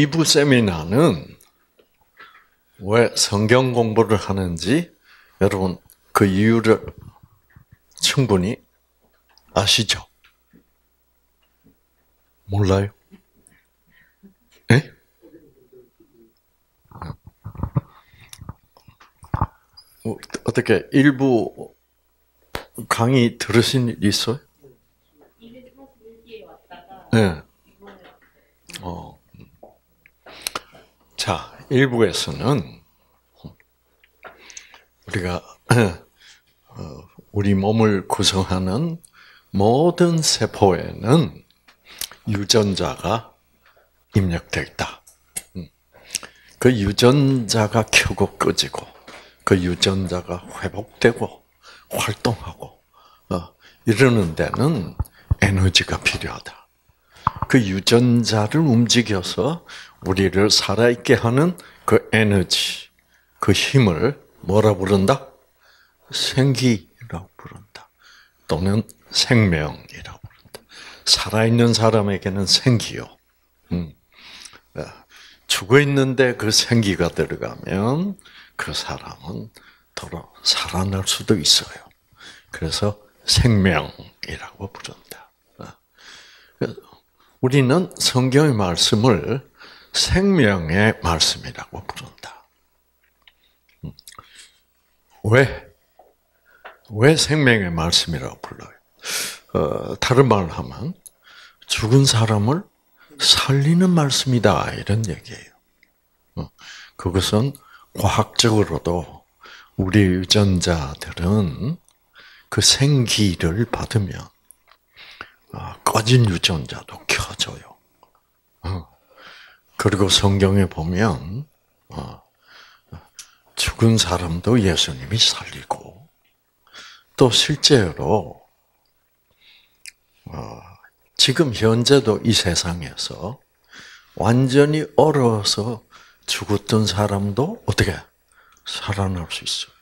2부 세미나는 왜 성경 공부를 하는지 여러분 그 이유를 충분히 아시죠? 몰라요? 예? 어, 어떻게 일부 강의 들으신 일 있어요? 241기에 왔다가 네. 자, 일부에서는 우리가 어, 우리 몸을 구성하는 모든 세포에는 유전자가 입력되어 있다. 음. 그 유전자가 켜고 꺼지고 그 유전자가 회복되고 활동하고 어, 이러는 데는 에너지가 필요하다. 그 유전자를 움직여서 우리를 살아있게 하는 그 에너지, 그 힘을 뭐라 부른다? 생기라고 부른다. 또는 생명이라고 부른다. 살아있는 사람에게는 생기요. 음. 죽어 있는데 그 생기가 들어가면 그 사람은 더러 살아날 수도 있어요. 그래서 생명이라고 부른다. 우리는 성경의 말씀을 생명의 말씀이라고 부른다. 음. 왜? 왜 생명의 말씀이라고 불러요? 어, 다른 말을 하면 죽은 사람을 살리는 말씀이다 이런 얘기예요. 어, 그것은 과학적으로도 우리 유전자들은 그 생기를 받으면 아, 꺼진 유전자도 켜져요. 어. 그리고 성경에 보면 어, 죽은 사람도 예수님이 살리고 또 실제로 어, 지금 현재도 이 세상에서 완전히 얼어서 죽었던 사람도 어떻게 살아날 수 있어요.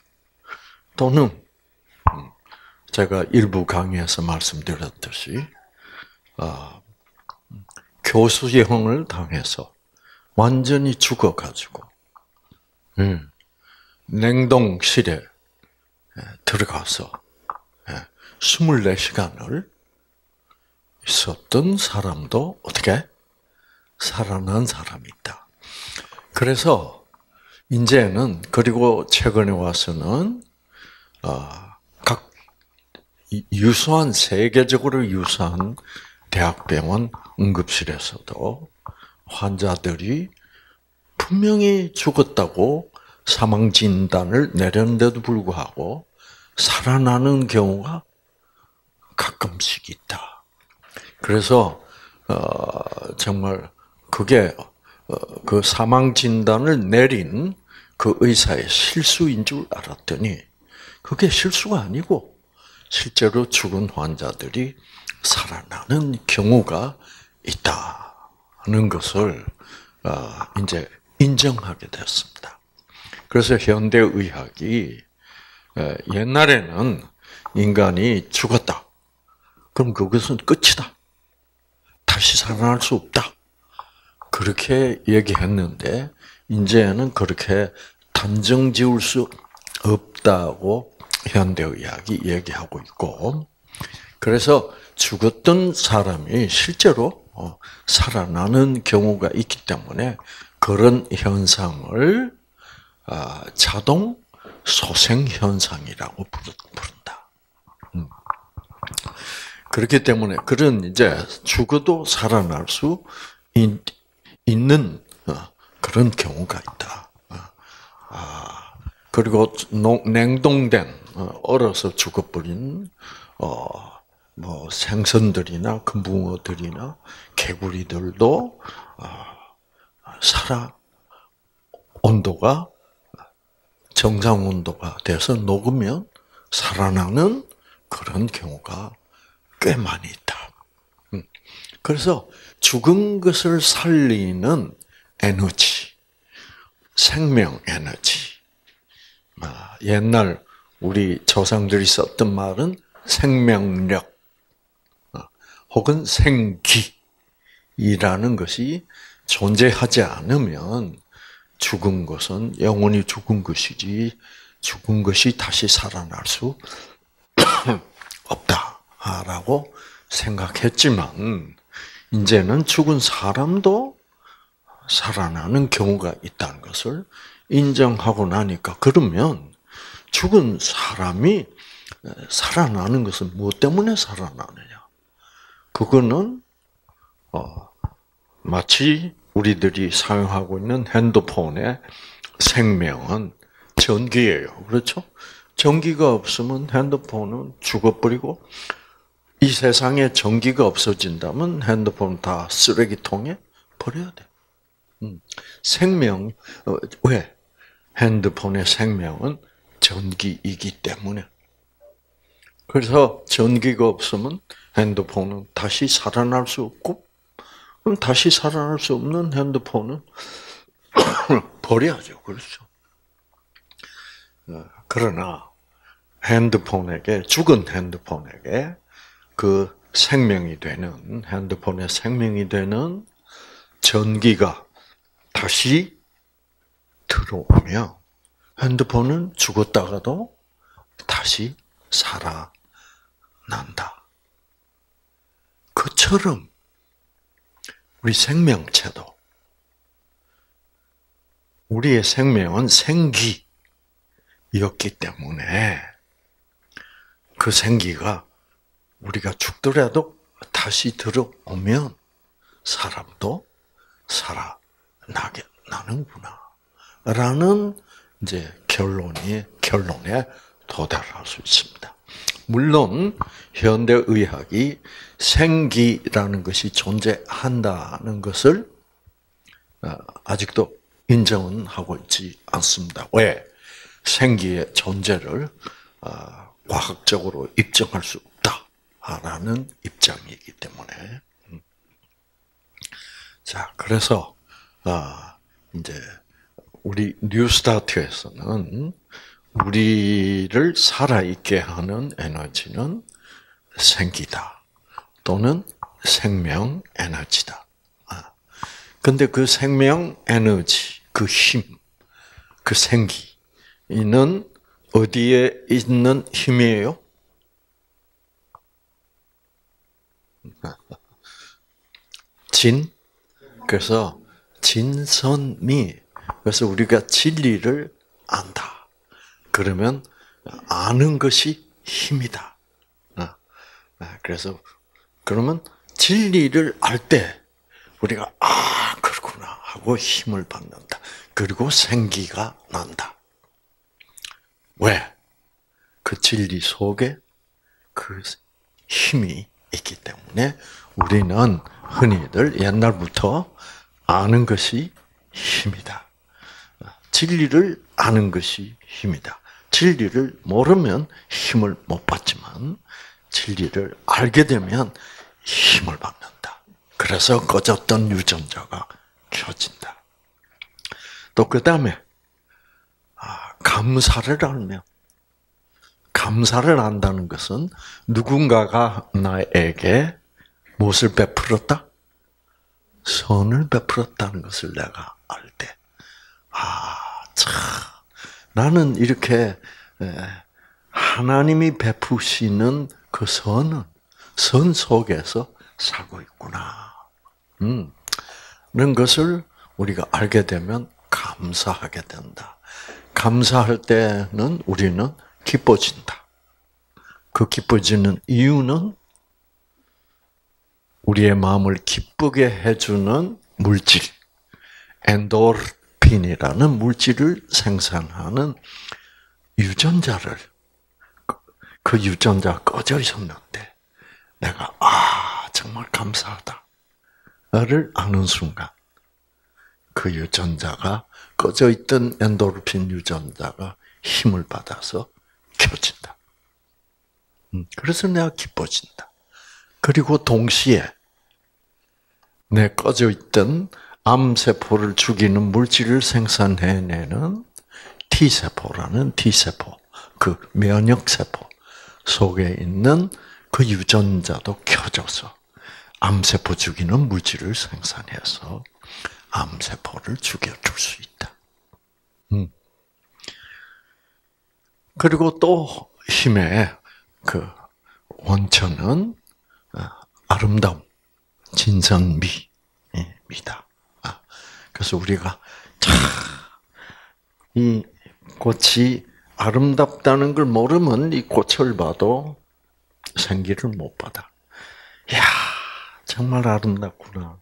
또는 음, 제가 일부 강의에서 말씀드렸듯이 어, 교수형을 당해서 완전히 죽어가지고 음, 냉동실에 들어가서 24시간을 있었던 사람도 어떻게 살아난 사람이 있다. 그래서 이제는 그리고 최근에 와서는 어, 각 유수한 세계적으로 유수한 대학병원 응급실에서도 환자들이 분명히 죽었다고 사망 진단을 내렸는데도 불구하고 살아나는 경우가 가끔씩 있다. 그래서 어, 정말 그게 어, 그 사망 진단을 내린 그 의사의 실수인 줄 알았더니 그게 실수가 아니고 실제로 죽은 환자들이 살아나는 경우가 있다 는 것을 어, 이제 인정하게 됐습니다. 그래서 현대 의학이 옛날에는 인간이 죽었다. 그럼 그것은 끝이다. 다시 살아날 수 없다. 그렇게 얘기했는데 이제는 그렇게 단정 지을 수 없다고 현대 의학이 얘기하고 있고 그래서 죽었던 사람이 실제로 어, 살아나는 경우가 있기 때문에 그런 현상을 아, 자동 소생 현상이라고 부른다. 음. 그렇기 때문에 그런 이제 죽어도 살아날 수 있는 어, 그런 경우가 있다. 어. 아, 그리고 냉동된 어, 얼어서 죽어버린 뭐 생선들이나 금붕어들이나 개구리들도 살아 온도가 정상 온도가 돼서 녹으면 살아나는 그런 경우가 꽤 많이 있다. 음. 그래서 죽은 것을 살리는 에너지, 생명 에너지. 아, 옛날 우리 조상들이 썼던 말은 생명력, 어, 혹은 생기이라는 것이 존재하지 않으면 죽은 것은 영원히 죽은 것이지 죽은 것이 다시 살아날 수 없다라고 생각했지만 이제는 죽은 사람도 살아나는 경우가 있다는 것을 인정하고 나니까 그러면 죽은 사람이 살아나는 것은 무엇 때문에 살아나느냐? 그거는 어, 마치 우리들이 사용하고 있는 핸드폰의 생명은 전기예요. 그렇죠? 전기가 없으면 핸드폰은 죽어버리고 이 세상에 전기가 없어진다면 핸드폰 다 쓰레기통에 버려야 돼. 음, 생명 어, 왜 핸드폰의 생명은 전기이기 때문에. 그래서 전기가 없으면 핸드폰은 다시 살아날 수 없고, 그럼 다시 살아날 수 없는 핸드폰은 버려야죠. 그렇죠. 어, 그러나 핸드폰에게 죽은 핸드폰에게 그 생명이 되는 핸드폰의 생명이 되는 전기가 다시 들어오면 핸드폰은 죽었다가도 다시 살아 난다. 그처럼 우리 생명체도 우리의 생명은 생기였기 때문에 그 생기가 우리가 죽더라도 다시 들어오면 사람도 살아나게 나는구나. 라는 이제 결론이 결론에 도달할 수 있습니다. 물론 현대 의학이 생기라는 것이 존재한다는 것을 어, 아직도 인정은 하고 있지 않습니다. 왜? 생기의 존재를 어, 과학적으로 입증할 수 없다라는 입장이기 때문에 음. 자 그래서 아 이제 우리 뉴스타트에서는 우리를 살아있게 하는 에너지는 생기다 또는 생명 에너지다. 아. 근데 그 생명 에너지, 그 힘, 그 생기는 어디에 있는 힘이에요? 진. 그래서 진선미. 그래서 우리가 진리를 안다. 그러면 아는 것이 힘이다. 어. 아, 그래서 그러면 진리를 알 때 우리가 아 그렇구나 하고 힘을 받는다. 그리고 생기가 난다. 왜? 그 진리 속에 그 힘이 있기 때문에 우리는 흔히들 옛날부터 아는 것이 힘이다. 진리를 아는 것이 힘이다. 진리를 모르면 힘을 못 받지만 진리를 알게 되면 힘을 받는다. 그래서 꺼졌던 유전자가 켜진다. 또 그 다음에 아, 감사를 알면 감사를 안다는 것은 누군가가 나에게 무엇을 베풀었다? 선을 베풀었다는 것을 내가 알 때, 아, 참, 나는 이렇게 하나님이 베푸시는 그 선은 선 속에서 살고 있구나. 음, 그런 것을 우리가 알게 되면 감사하게 된다. 감사할 때는 우리는 기뻐진다. 그 기뻐지는 이유는 우리의 마음을 기쁘게 해주는 물질, 엔도르 핀이라는 물질을 생산하는 유전자를 그 유전자 꺼져 있었는데 내가 아 정말 감사하다를 아는 순간 그 유전자가 꺼져 있던 엔도르핀 유전자가 힘을 받아서 켜진다. 음, 그래서 내가 기뻐진다. 그리고 동시에 내 꺼져 있던 암세포를 죽이는 물질을 생산해내는 T세포라는 T세포, 그 면역세포 속에 있는 그 유전자도 켜져서 암세포 죽이는 물질을 생산해서 암세포를 죽여줄 수 있다. 음. 그리고 또 힘의 그 원천은 어, 아름다움, 진선미입니다. 아, 그래서 우리가 이 꽃이 아름답다는 걸 모르면 이 꽃을 봐도 생기를 못 받아. 야 정말 아름답구나.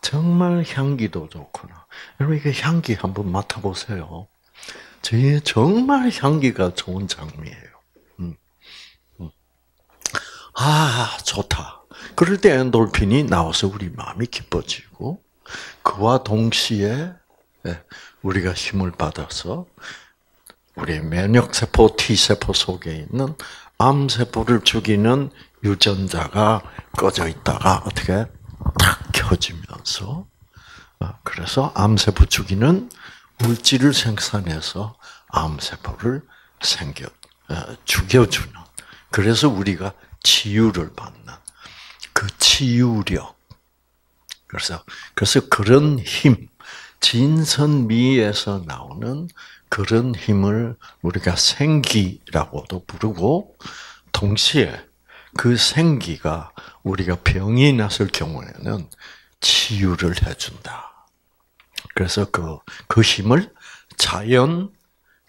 정말 향기도 좋구나. 여러분, 이게 향기 한번 맡아보세요. 제 정말 향기가 좋은 장미예요. 음. 음. 아, 좋다. 그럴 때 엔돌핀이 나와서 우리 마음이 기뻐지고, 그와 동시에 예, 우리가 힘을 받아서 우리 면역 세포 T세포 속에 있는 암 세포를 죽이는 유전자가 꺼져 있다가 어떻게 탁 켜지면서 어, 그래서 암 세포 죽이는 물질을 생산해서 암 세포를 생겨 어, 죽여주는 그래서 우리가 치유를 받는 그 치유력 그래서 그래서 그런 힘 진선미에서 나오는 그런 힘을 우리가 생기라고도 부르고 동시에 그 생기가 우리가 병이 났을 경우에는 치유를 해준다. 그래서 그, 그 힘을 자연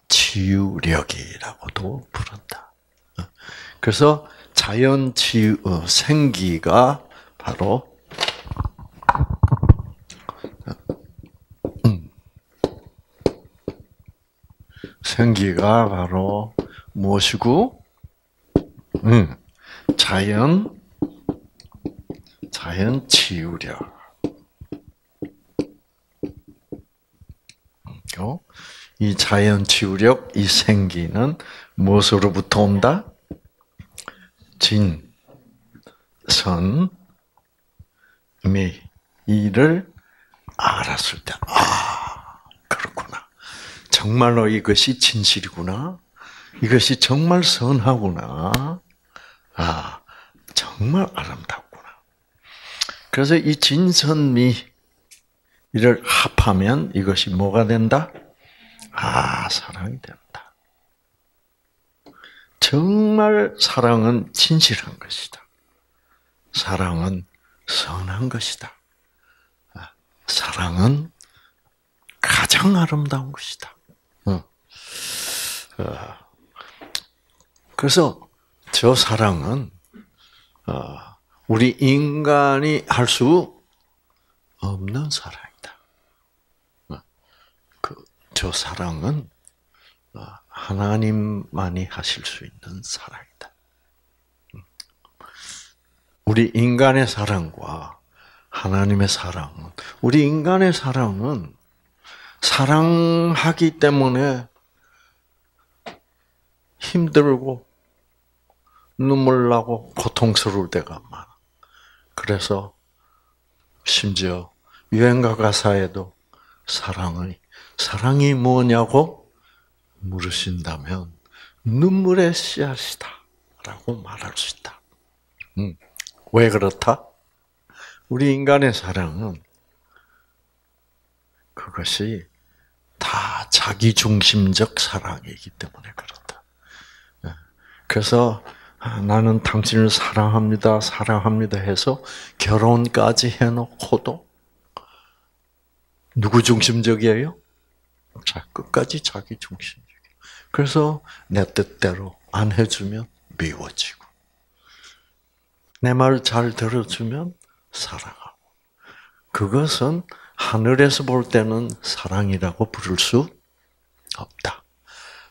치유력이라고도 부른다. 그래서 자연 치유, 어, 생기가 바로 생기가 바로 무엇이고? 음, 자연, 자연 치유력. 이 자연 치유력, 이 생기는 무엇으로부터 온다? 진, 선, 미. 이를 알았을 때, 아. 정말로 이것이 진실이구나. 이것이 정말 선하구나. 아, 정말 아름답구나. 그래서 이 진선미, 이를 합하면 이것이 뭐가 된다? 아, 사랑이 된다. 정말 사랑은 진실한 것이다. 사랑은 선한 것이다. 아, 사랑은 가장 아름다운 것이다. 어. 그래서 저 사랑은 어, 우리 인간이 할 수 없는 사랑이다. 어. 그저 사랑은 하나님만이 하실 수 있는 사랑이다. 음. 우리 인간의 사랑과 하나님의 사랑은 우리 인간의 사랑은 사랑하기 때문에 힘들고 눈물 나고 고통스러울 때가 많아. 그래서 심지어 유행가 가사에도 사랑의 사랑이 뭐냐고 물으신다면 눈물의 씨앗이다라고 말할 수 있다. 음. 왜 그렇다? 우리 인간의 사랑은 그것이 다 자기 중심적 사랑이기 때문에 그렇다. 예. 그래서 아, 나는 당신을 사랑합니다, 사랑합니다 해서 결혼까지 해놓고도 누구 중심적이에요? 자, 끝까지 자기 중심적이에요. 그래서 내 뜻대로 안 해주면 미워지고, 내 말 잘 들어주면 사랑하고, 그것은 하늘에서 볼 때는 사랑이라고 부를 수 없다.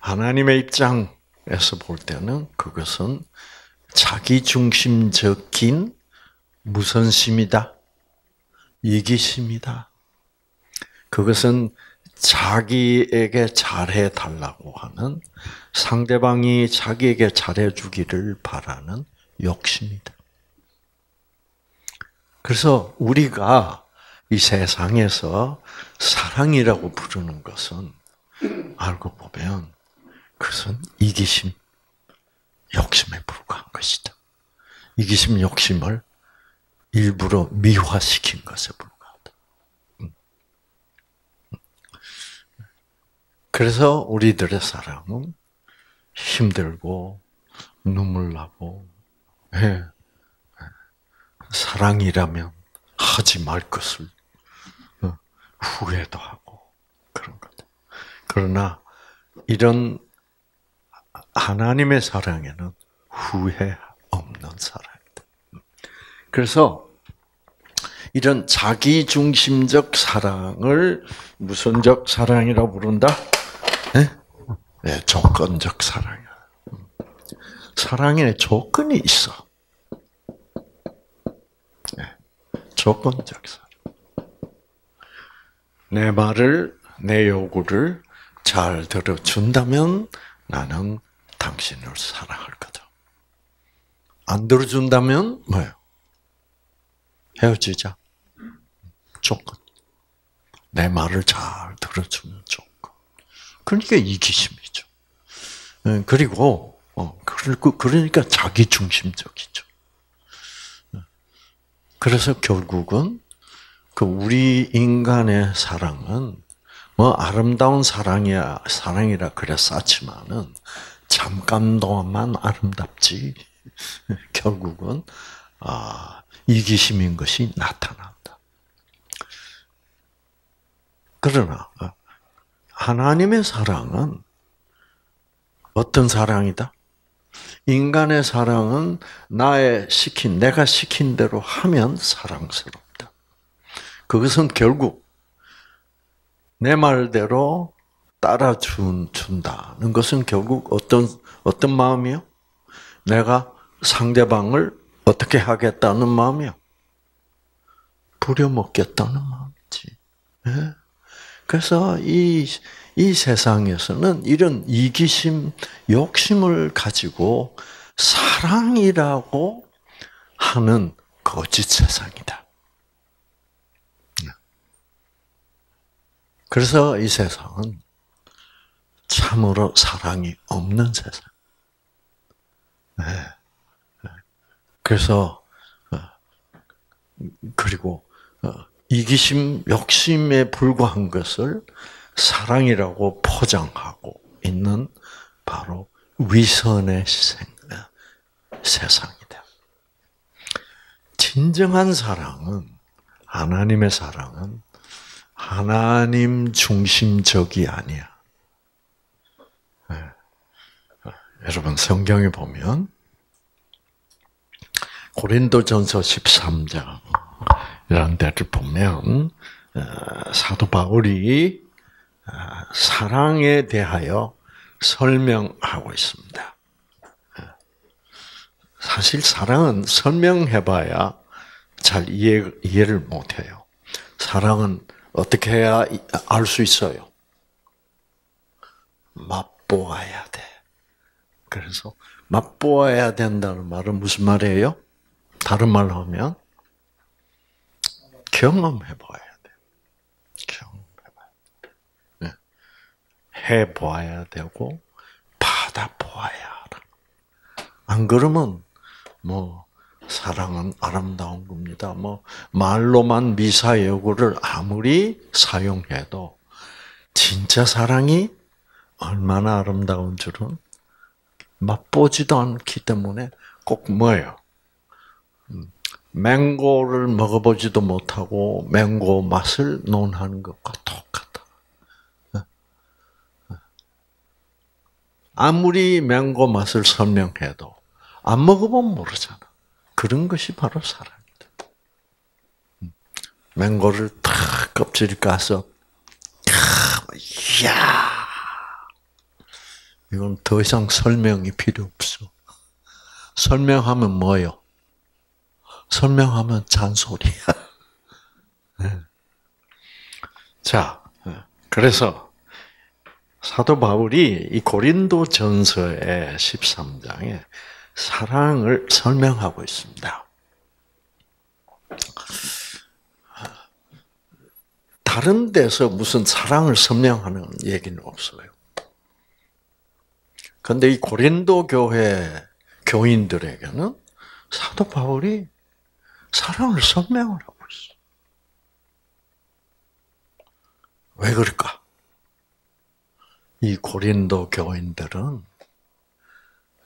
하나님의 입장 에서 볼 때는 그것은 자기 중심적인 무선심이다. 이기심이다. 그것은 자기에게 잘해 달라고 하는 상대방이 자기에게 잘해 주기를 바라는 욕심이다. 그래서 우리가 이 세상에서 사랑이라고 부르는 것은 알고 보면 그것은 이기심, 욕심에 불과한 것이다. 이기심, 욕심을 일부러 미화시킨 것에 불과하다. 음. 그래서 우리들의 사랑은 힘들고 눈물 나고 예. 사랑이라면 하지 말 것을 어, 후회도 하고 그런 것. 그러나 이런 하나님의 사랑에는 후회 없는 사랑이다. 그래서 이런 자기 중심적 사랑을 무선적 사랑이라고 부른다? 네? 네, 조건적 사랑이야. 사랑에 조건이 있어. 네, 조건적 사랑. 내 말을, 내 요구를 잘 들어준다면 나는 당신을 사랑할 거다. 안 들어준다면 뭐예요? 헤어지자. 조건. 내 말을 잘 들어주는 조건. 그러니까 이기심이죠. 예, 그리고 어, 그러니까 자기 중심적이죠. 예. 그래서 결국은 그 우리 인간의 사랑은 뭐 아름다운 사랑이야 사랑이라 그래 쌓지만은 잠깐 동안만 아름답지 결국은 아, 이기심인 것이 나타난다. 그러나 어, 하나님의 사랑은 어떤 사랑이다? 인간의 사랑은 나의 시킨 내가 시킨 대로 하면 사랑스럽다. 그것은 결국 내 말대로 따라준 준다는 것은 결국 어떤 어떤 마음이요? 내가 상대방을 어떻게 하겠다는 마음이요? 부려먹겠다는 마음이지. 네? 그래서 이, 이 세상에서는 이런 이기심, 욕심을 가지고 사랑이라고 하는 거짓 세상이다. 네. 그래서 이 세상은 참으로 사랑이 없는 세상. 네. 그래서 어, 그리고 어, 이기심, 욕심에 불과한 것을 사랑이라고 포장하고 있는 바로 위선의 세상이다. 진정한 사랑은 하나님의 사랑은 하나님 중심적이 아니야. 네. 여러분 성경에 보면 고린도전서 13장이라는 데를 보면 어, 사도 바울이 어, 사랑에 대하여 설명하고 있습니다. 어, 사실 사랑은 설명해봐야 잘 이해, 이해를 못해요. 사랑은 어떻게 해야 알 수 있어요? 맛보아야 돼. 그래서 맛보아야 된다는 말은 무슨 말이에요? 다른 말로 하면 경험해 봐야 돼. 경험해 봐야 돼. 네. 해 보아야 되고 받아 보아야. 안 그러면 뭐 사랑은 아름다운 겁니다. 뭐 말로만 미사여구를 아무리 사용해도 진짜 사랑이 얼마나 아름다운 줄은 맛보지도 않기 때문에 꼭 뭐예요? 맹고를 먹어보지도 못하고 맹고 맛을 논하는 것과 똑같다. 아무리 맹고 맛을 설명해도 안 먹어보면 모르잖아. 그런 것이 바로 사랑이다. 맹고를 탁 껍질 까서 이야 이건 더 이상 설명이 필요 없어. 설명하면 뭐요? 설명하면 잔소리야. 네. 자, 그래서 사도 바울이 이 고린도 전서의 13장에 사랑을 설명하고 있습니다. 다른 데서 무슨 사랑을 설명하는 얘기는 없어요. 근데 이 고린도 교회 교인들에게는 사도 바울이 사랑을 설명을 하고 있어. 왜 그럴까? 이 고린도 교인들은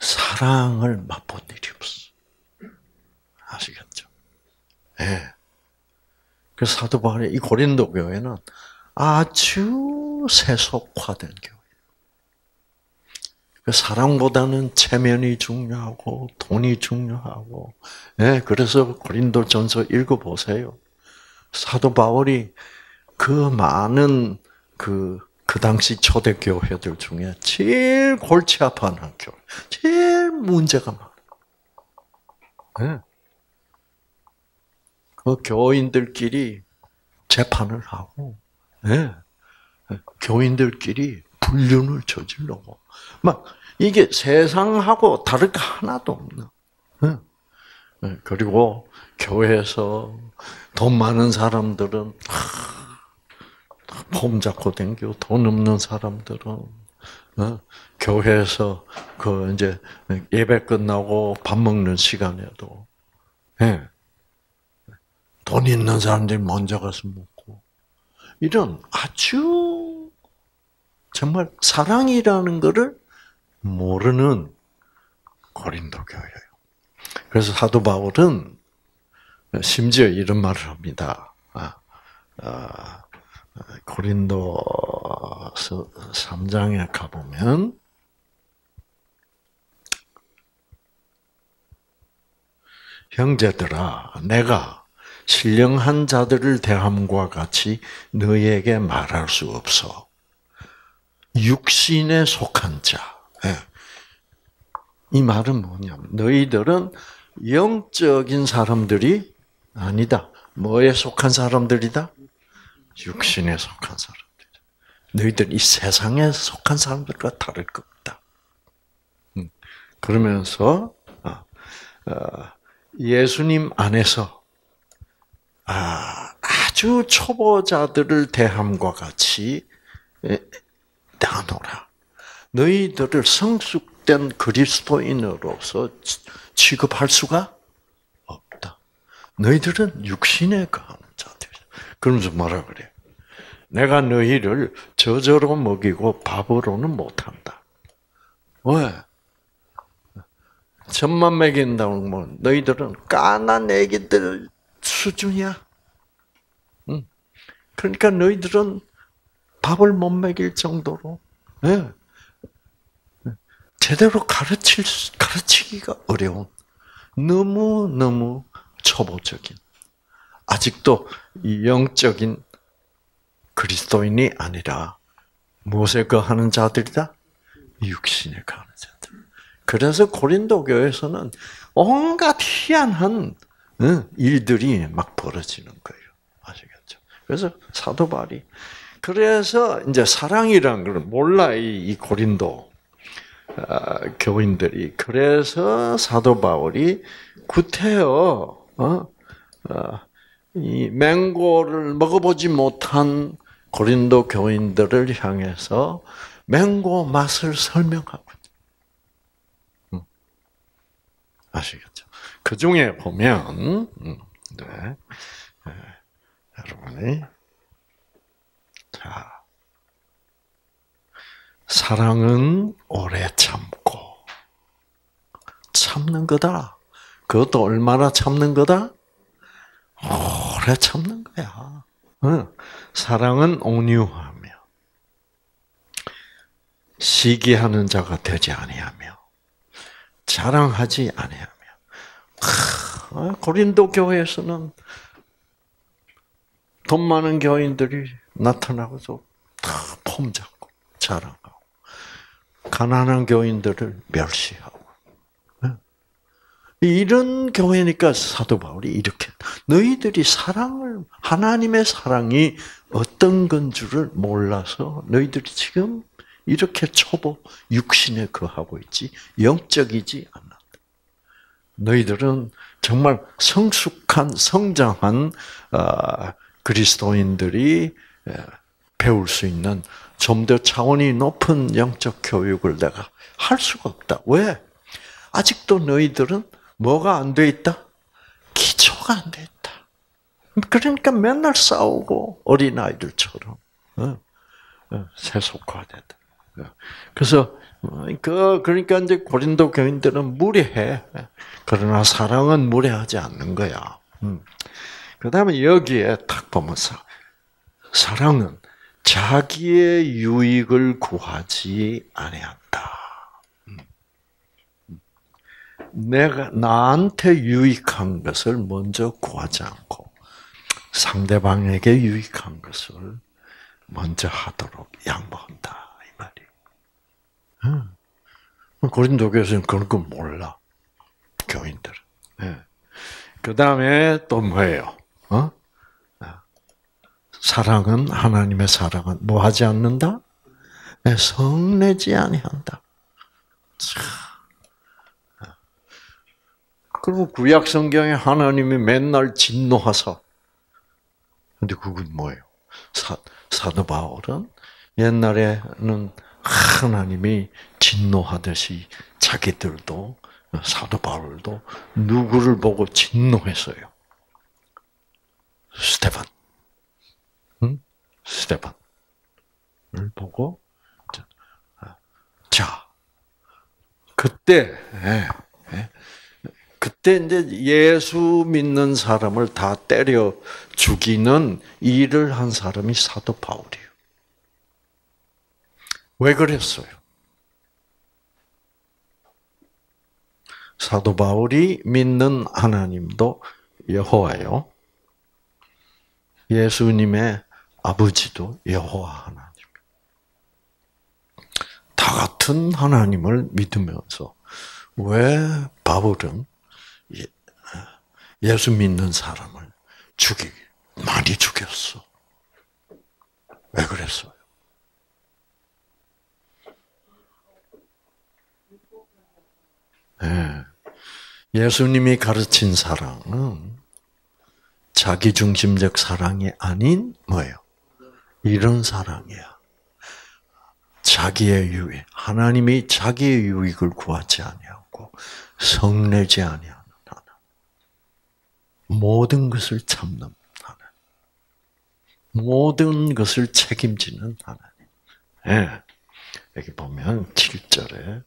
사랑을 맛본 일이 없어. 아시겠죠? 예. 네. 그 사도 바울의 이 고린도 교회는 아주 세속화된 교회. 그 사랑보다는 체면이 중요하고 돈이 중요하고. 예, 그래서 고린도전서 읽어 보세요. 사도 바울이 그 많은 그, 그 당시 초대 교회들 중에 제일 골치 아파하는 교회, 제일 문제가 많아. 네. 그 교인들끼리 재판을 하고, 네. 교인들끼리 불륜을 저질러고, 막, 이게 세상하고 다를 게 하나도 없는. 네. 그리고 교회에서 돈 많은 사람들은 폼 잡고 댕겨 돈 없는 사람들은 어? 교회에서 그 이제 예배 끝나고 밥 먹는 시간에도 예. 돈 있는 사람들이 먼저 가서 먹고 이런 아주 정말 사랑이라는 것을 모르는 고린도 교회예요. 그래서 사도 바울은 심지어 이런 말을 합니다. 아, 아, 고린도서 3장에 가보면 형제들아 내가 신령한 자들을 대함과 같이 너희에게 말할 수 없어. 육신에 속한 자. 예. 이 말은 뭐냐면 너희들은 영적인 사람들이 아니다. 뭐에 속한 사람들이다? 육신에 속한 사람들. 너희들 이 세상에 속한 사람들과 다를 것 없다. 음. 그러면서 아, 어, 예수님 안에서 아, 아주 초보자들을 대함과 같이 대하노라. 너희들을 성숙된 그리스도인으로서 취급할 수가 없다. 너희들은 육신에 거하는 자들. 그러면서 뭐라 그래? 내가 너희를 저저로 먹이고 밥으로는 못한다. 왜? 젖만 먹인다고 뭐 너희들은 까난 애기들 수준이야. 응. 그러니까 너희들은 밥을 못 먹일 정도로 네. 제대로 가르칠 가르치기가 어려운 너무 너무 초보적인 아직도 영적인 그리스도인이 아니라 무엇에 거하는 자들이다? 육신에 거하는 자들. 그래서 고린도 교회에서는 온갖 희한한 일들이 막 벌어지는 거예요. 아시겠죠? 그래서 사도 바울이 그래서 이제 사랑이라는 걸 몰라 이 고린도 아, 교인들이 그래서 사도 바울이 구태여 어? 어, 이 맹고를 먹어보지 못한 고린도 교인들을 향해서 맹고 맛을 설명하고 음. 아시겠죠? 그 중에 보면 음, 네. 네. 여러분이 자 사랑은 오래 참고 참는 거다. 그것도 얼마나 참는 거다? 오래 참는 거야. 사랑은 온유하며 시기하는 자가 되지 아니하며 자랑하지 아니하며 고린도 교회에서는 돈 많은 교인들이 나타나고서 다 폼 잡고 자랑하고 가난한 교인들을 멸시하고 이런 교회니까 사도 바울이 이렇게 너희들이 사랑을 하나님의 사랑이 어떤 건 줄을 몰라서 너희들이 지금 이렇게 초보 육신에 거하고 있지 영적이지 않는다. 너희들은 정말 성숙한 성장한 아, 그리스도인들이 배울 수 있는 좀 더 차원이 높은 영적 교육을 내가 할 수가 없다. 왜? 아직도 너희들은 뭐가 안 돼 있다? 기초가 안 돼 있다. 그러니까 맨날 싸우고 어린아이들처럼 어? 어, 세속화됐다. 그래서 그 그러니까 이제 고린도 교인들은 무례해. 그러나 사랑은 무례하지 않는 거야. 음. 그다음에 여기에 딱 보면서 사랑은 자기의 유익을 구하지 아니한다. 음. 내가 나한테 유익한 것을 먼저 구하지 않고 상대방에게 유익한 것을 먼저 하도록 양보한다 이 말이. 고린도 교회는 그런 거 몰라 교인들. 네. 그 다음에 또 뭐예요? 어? 사랑은 하나님의 사랑은 뭐 하지 않는다? 네, 성내지 아니한다. 그리고 구약 성경에 하나님이 맨날 진노하사. 근데 그건 뭐예요? 사, 사도 바울은 옛날에는 하나님이 진노하듯이 자기들도 사도 바울도 누구를 보고 진노했어요? 스테반. 응? 스테반을 보고 자 그때 예, 예, 그때 이제 예수 믿는 사람을 다 때려 죽이는 일을 한 사람이 사도 바울이에요. 왜 그랬어요? 사도 바울이 믿는 하나님도 여호와요. 예수님의 아버지도 여호와 하나님. 다 같은 하나님을 믿으면서 왜 바울은 예, 예수 믿는 사람을 죽이 많이 죽였어? 왜 그랬어요? 네. 예수님이 가르친 사랑은 자기중심적 사랑이 아닌 뭐예요? 이런 사랑이야. 자기의 유익, 하나님이 자기의 유익을 구하지 아니하고 성내지 아니하는 하나님. 모든 것을 참는 하나님. 모든 것을 책임지는 하나님. 예. 여기 보면 7절에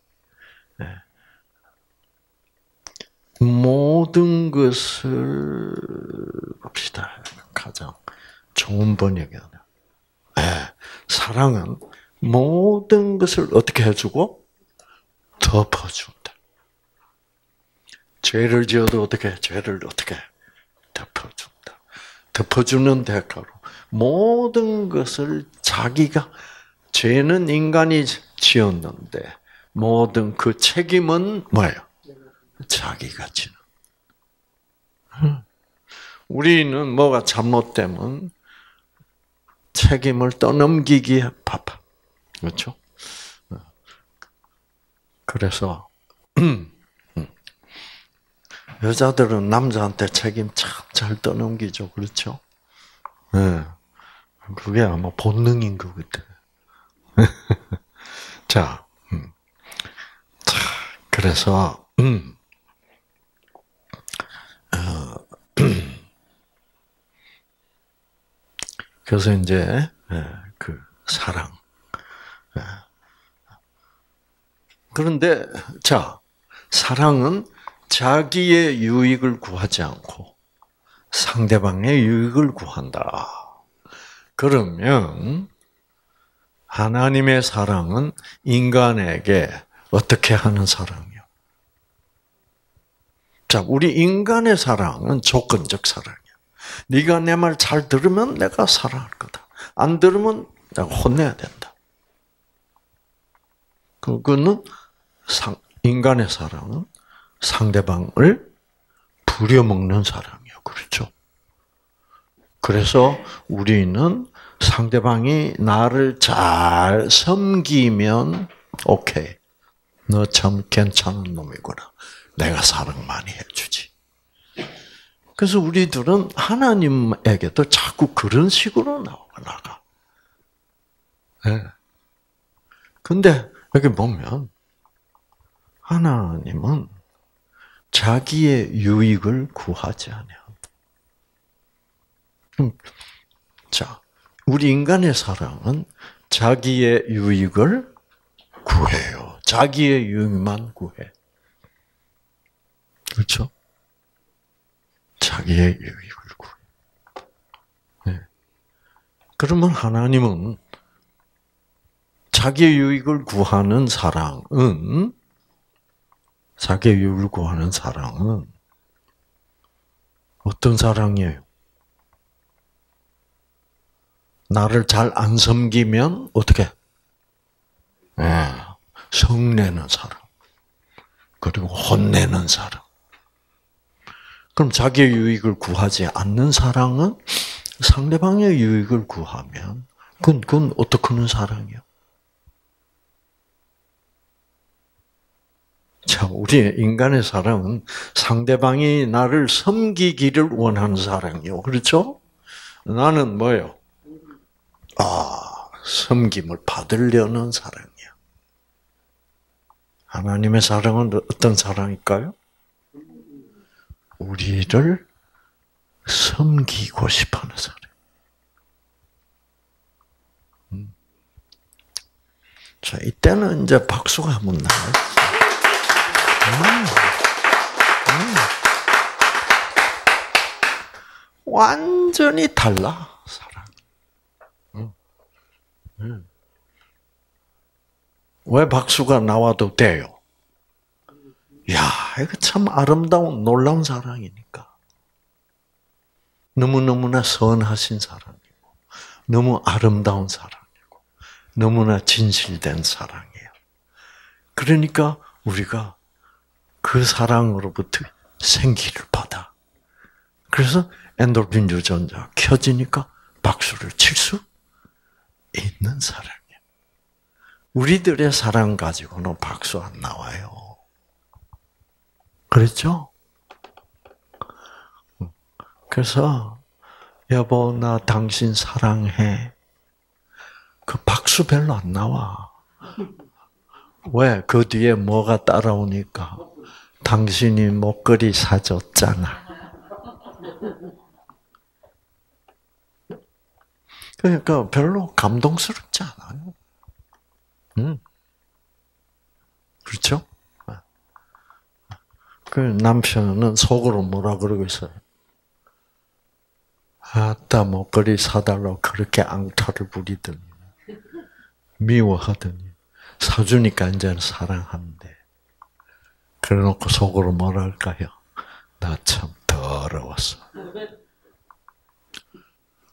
예. 모든 것을 봅시다. 가장 좋은 번역이 아니야. 네. 사랑은 모든 것을 어떻게 해주고 덮어준다. 죄를 지어도 어떻게 죄를 어떻게 덮어준다. 덮어주는 대가로 모든 것을 자기가 죄는 인간이 지었는데 모든 그 책임은 뭐예요? 자기가 지는. 우리는 뭐가 잘못되면 책임을 떠넘기기에 바빠. 그렇죠? 그래서 여자들은 남자한테 책임 참 잘 떠넘기죠. 그렇죠? 네. 그게 아마 본능인 것 같아. 자, 음. 자, 그래서 음. 그래서 이제 예, 그 사랑. 예. 그런데 자 사랑은 자기의 유익을 구하지 않고 상대방의 유익을 구한다. 그러면 하나님의 사랑은 인간에게 어떻게 하는 사랑이요? 자, 우리 인간의 사랑은 조건적 사랑이야. 네가 내 말 잘 들으면 내가 사랑할 거다. 안 들으면 내가 혼내야 된다. 그거는 상, 인간의 사랑은 상대방을 부려먹는 사랑이요. 그렇죠? 그래서 우리는 상대방이 나를 잘 섬기면 오케이. 너 참 괜찮은 놈이구나. 내가 사랑 많이 해주지. 그래서 우리들은 하나님에게도 자꾸 그런 식으로 나가. 네. 근데 여기 보면 하나님은 자기의 유익을 구하지 않아요. 자, 우리 인간의 사랑은 자기의 유익을 구해요. 자기의 유익만 구해. 그렇죠? 자기의 유익을 구해. 네. 그러면 하나님은 자기의 유익을 구하는 사랑은 자기의 유익을 구하는 사랑은 어떤 사랑이에요? 나를 잘 안 섬기면 어떻게? 네, 성내는 사람. 그리고 혼내는 사람. 그럼 자기의 유익을 구하지 않는 사랑은 상대방의 유익을 구하면 그건, 그건 어떻게 하는 사랑이요? 자, 우리 인간의 사랑은 상대방이 나를 섬기기를 원하는 사랑이요. 그렇죠? 나는 뭐요? 아, 섬김을 받으려는 사랑이야. 하나님의 사랑은 어떤 사랑일까요? 우리를 섬기고 싶어 하는 사람. 음. 자, 이때는 이제 박수가 한번 나와요. 음. 음. 완전히 달라, 사랑. 왜 박수가 나와도 돼요? 야, 이거 참 아름다운 놀라운 사랑이니까. 너무너무나 선하신 사랑이고, 너무 아름다운 사랑이고, 너무나 진실된 사랑이에요. 그러니까 우리가 그 사랑으로부터 생기를 받아. 그래서 엔돌핀 유전자 켜지니까 박수를 칠 수 있는 사랑이에요. 우리들의 사랑 가지고는 박수 안 나와요. 그랬죠? 그래서 여보 나 당신 사랑해. 그 박수 별로 안 나와. 왜? 그 뒤에 뭐가 따라오니까 당신이 목걸이 사줬잖아. 그러니까 별로 감동스럽지 않아요. 음. 그렇죠? 그 남편은 속으로 뭐라 그러고 있어요? 아따 목걸이 사달라고 그렇게 앙탈을 부리더니 미워하더니 사주니까 이제는 사랑한대. 그래놓고 속으로 뭐라 할까요? 나 참 더러웠어.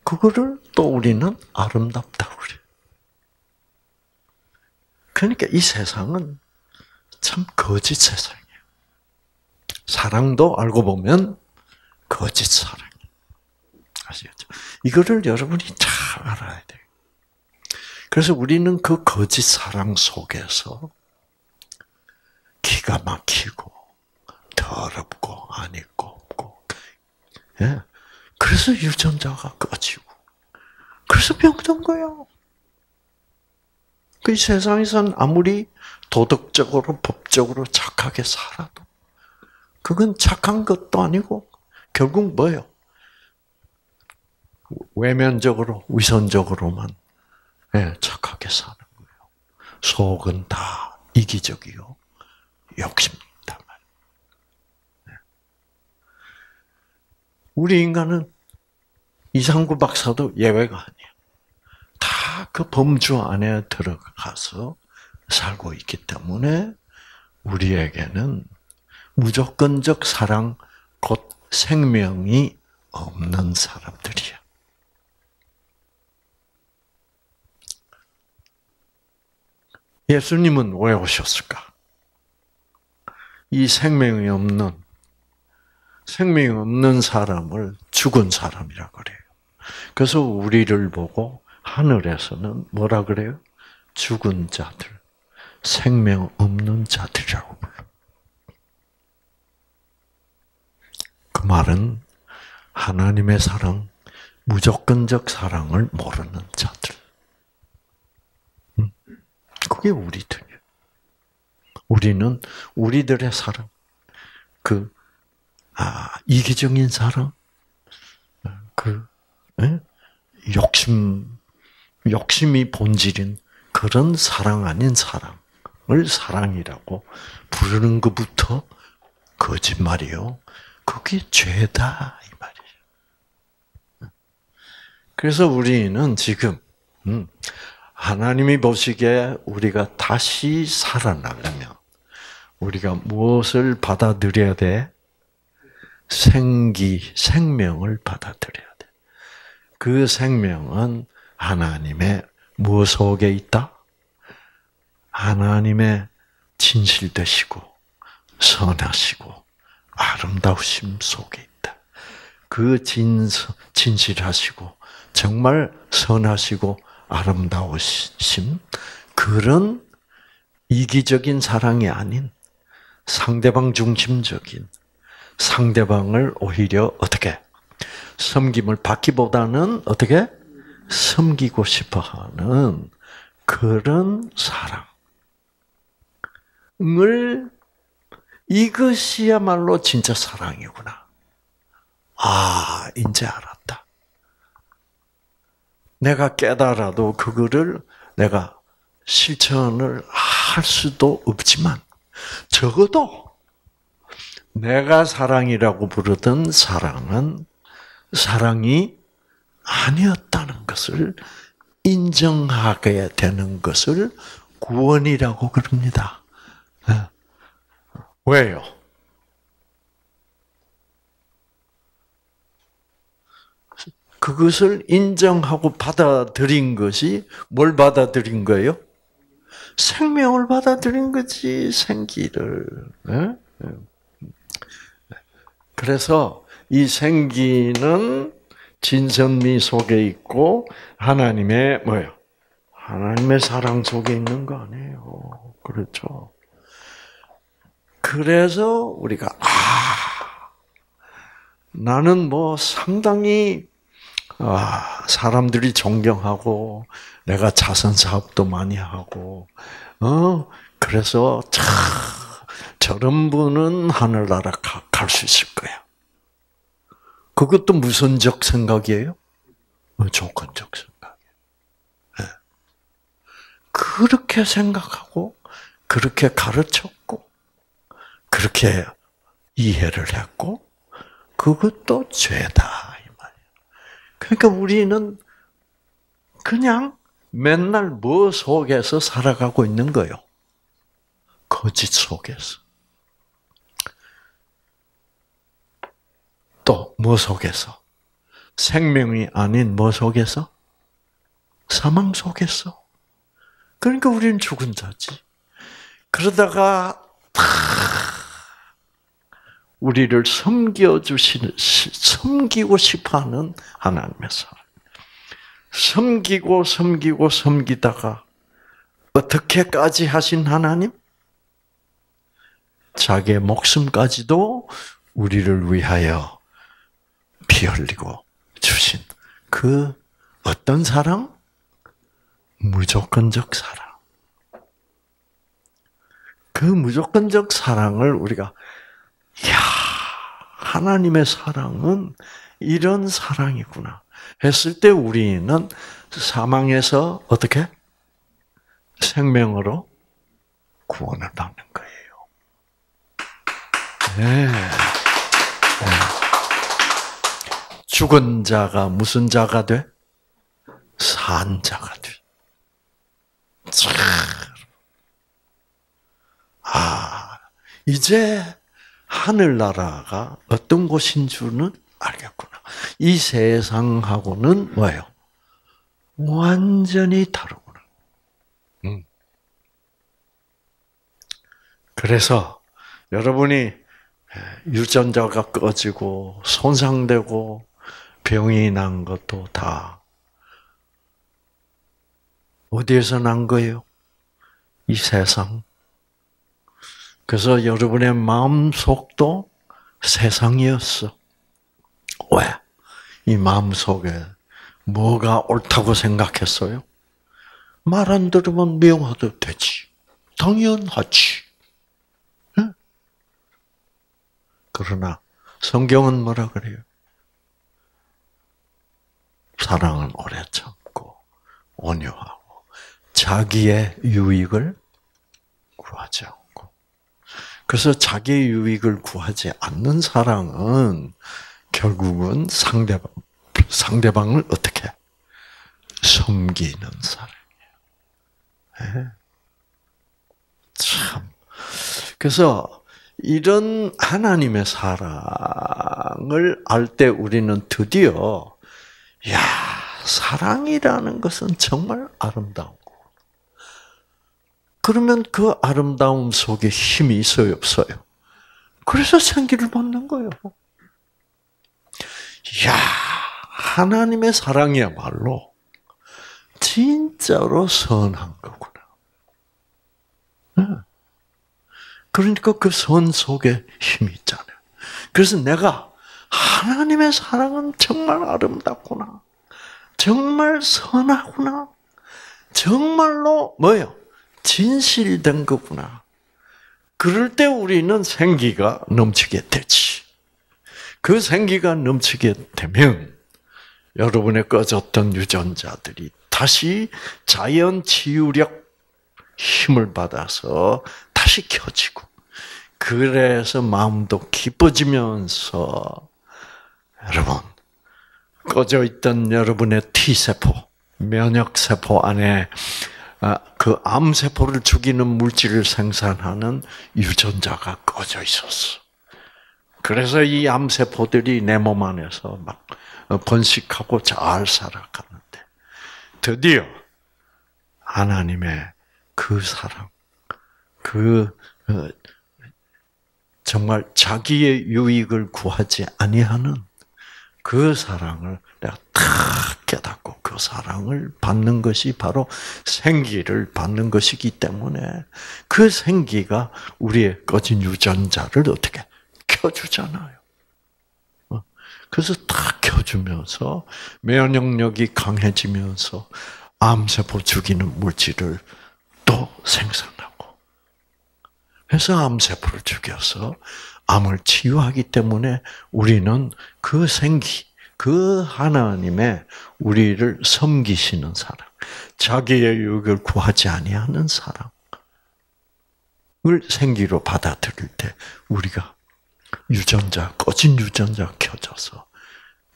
그거를 또 우리는 아름답다 그래. 그러니까 이 세상은 참 거짓 세상. 사랑도 알고 보면 거짓 사랑. 아시겠죠? 이거를 여러분이 잘 알아야 돼요. 그래서 우리는 그 거짓 사랑 속에서 기가 막히고 더럽고 안 있고 없고 예. 그래서 유전자가 꺼지고 그래서 병든 거예요. 그 세상에선 아무리 도덕적으로 법적으로 착하게 살아도 그건 착한 것도 아니고 결국 뭐예요? 외면적으로 위선적으로만 네, 착하게 사는 거예요. 속은 다 이기적이요, 욕심이다 말. 네. 우리 인간은 이상구 박사도 예외가 아니에요. 다 그 범주 안에 들어가서 살고 있기 때문에 우리에게는 무조건적 사랑, 곧 생명이 없는 사람들이야. 예수님은 왜 오셨을까? 이 생명이 없는, 생명이 없는 사람을 죽은 사람이라 그래요. 그래서 우리를 보고 하늘에서는 뭐라 그래요? 죽은 자들, 생명 없는 자들이라고 불러. 그 말은 하나님의 사랑, 무조건적 사랑을 모르는 자들. 음, 그게 우리들이에요. 우리는 우리들의 사랑, 그, 아, 이기적인 사랑, 그, 에? 욕심, 욕심이 본질인 그런 사랑 아닌 사랑, 사랑이라고 부르는 것부터 거짓말이요. 그게 죄다 이 말이에요. 그래서 우리는 지금 음, 하나님이 보시기에 우리가 다시 살아나려면 우리가 무엇을 받아들여야 돼? 생기, 생명을 받아들여야 돼. 그 생명은 하나님의 무엇 속에 있다? 하나님의 진실되시고 선하시고 아름다우심 속에 있다. 그 진, 진실하시고 정말 선하시고 아름다우심 그런 이기적인 사랑이 아닌 상대방 중심적인 상대방을 오히려 어떻게 섬김을 받기보다는 어떻게 섬기고 싶어 하는 그런 사랑을 이것이야말로 진짜 사랑이구나. 아, 이제 알았다. 내가 깨달아도 그거를 내가 실천을 할 수도 없지만 적어도 내가 사랑이라고 부르던 사랑은 사랑이 아니었다는 것을 인정하게 되는 것을 구원이라고 그럽니다. 예. 왜요? 그것을 인정하고 받아들인 것이 뭘 받아들인 거예요? 생명을 받아들인 거지, 생기를. 네? 그래서 이 생기는 진선미 속에 있고 하나님의 뭐요? 하나님의 사랑 속에 있는 거 아니에요. 그렇죠. 그래서 우리가 아 나는 뭐 상당히 아, 사람들이 존경하고 내가 자선 사업도 많이 하고 어 그래서 참 저런 분은 하늘나라 갈 수 있을 거야. 그것도 무선적 생각이에요? 어, 조건적 생각이에요. 네. 그렇게 생각하고 그렇게 가르쳤고 그렇게 이해를 했고 그것도 죄다. 그러니까 우리는 그냥 맨날 뭐 속에서 살아가고 있는 거요? 거짓 속에서. 또 뭐 속에서? 생명이 아닌 뭐 속에서? 사망 속에서. 그러니까 우리는 죽은 자지. 그러다가 우리를 섬겨 주시는 섬기고 싶어 하는 하나님의 사람. 섬기고 섬기고 섬기다가 어떻게까지 하신 하나님? 자기의 목숨까지도 우리를 위하여 피 흘리고 주신 그 어떤 사랑? 무조건적 사랑. 그 무조건적 사랑을 우리가 야 하나님의 사랑은 이런 사랑이구나 했을 때 우리는 사망에서 어떻게 생명으로 구원을 받는 거예요. 네. 네. 죽은 자가 무슨 자가 돼? 산 자가 돼. 아, 이제 하늘나라가 어떤 곳인 줄은 알겠구나. 이 세상하고는 뭐예요? 완전히 다르구나. 음. 그래서 여러분이 유전자가 꺼지고 손상되고 병이 난 것도 다 어디에서 난 거예요? 이 세상. 그래서 여러분의 마음 속도 세상이었어. 왜? 이 마음 속에 뭐가 옳다고 생각했어요? 말 안 들으면 명하도 되지. 당연하지. 네? 그러나 성경은 뭐라 그래요? 사랑은 오래 참고 온유하고 자기의 유익을 않고. 그래서 자기의 유익을 구하지 않는 사랑은 결국은 상대방, 상대방을 어떻게 섬기는 사랑이에요. 네. 참. 그래서 이런 하나님의 사랑을 알 때 우리는 드디어 야 사랑이라는 것은 정말 아름다운 거. 그러면 그 아름다움 속에 힘이 있어요, 없어요? 그래서 생기를 받는 거예요. 야 하나님의 사랑이야말로 진짜로 선한 거구나. 그러니까 그 선 속에 힘이 있잖아요. 그래서 내가 하나님의 사랑은 정말 아름답구나. 정말 선하구나. 정말로 뭐요? 진실된 거구나. 그럴 때 우리는 생기가 넘치게 되지. 그 생기가 넘치게 되면 여러분의 꺼졌던 유전자들이 다시 자연 치유력 힘을 받아서 다시 켜지고 그래서 마음도 기뻐지면서 여러분 꺼져 있던 여러분의 T 세포, 면역 세포 안에 아, 그 암세포를 죽이는 물질을 생산하는 유전자가 꺼져 있었어. 그래서 이 암세포들이 내 몸 안에서 막 번식하고 잘 살아가는데 드디어 하나님의 그 사랑, 그 어, 정말 자기의 유익을 구하지 아니하는 그 사랑을 내가 탁 깨닫고 그 사랑을 받는 것이 바로 생기를 받는 것이기 때문에 그 생기가 우리의 꺼진 유전자를 어떻게 켜주잖아요. 어? 그래서 탁 켜주면서 면역력이 강해지면서 암세포 죽이는 물질을 또 생산하고 해서 암세포를 죽여서 암을 치유하기 때문에 우리는 그 생기, 그 하나님의 우리를 섬기시는 사랑, 자기의 유익을 구하지 아니하는 사랑을 생기로 받아들일 때 우리가 유전자, 꺼진 유전자 켜져서